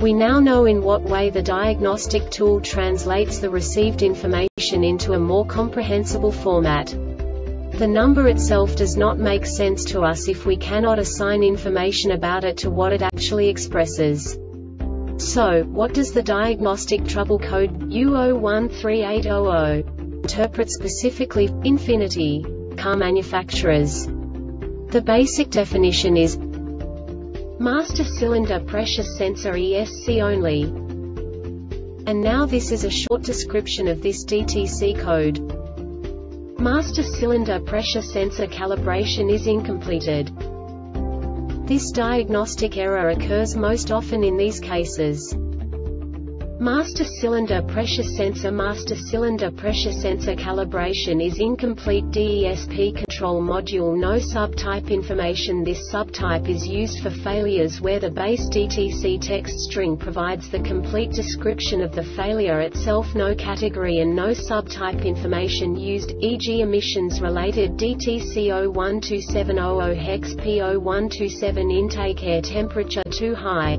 We now know in what way the diagnostic tool translates the received information into a more comprehensible format. The number itself does not make sense to us if we cannot assign information about it to what it actually expresses. So, what does the diagnostic trouble code U013800 interpret specifically infinity, car manufacturers? The basic definition is Master Cylinder Pressure Sensor ESC only. And now this is a short description of this DTC code. Master Cylinder Pressure Sensor calibration is incompleted. This diagnostic error occurs most often in these cases. Master cylinder pressure sensor Master cylinder pressure sensor calibration is incompleted ESP control module. No subtype information. This subtype is used for failures where the base DTC text string provides the complete description of the failure itself. No category and no subtype information used, e.g. emissions related DTC 012700 hex P0127 intake air temperature too high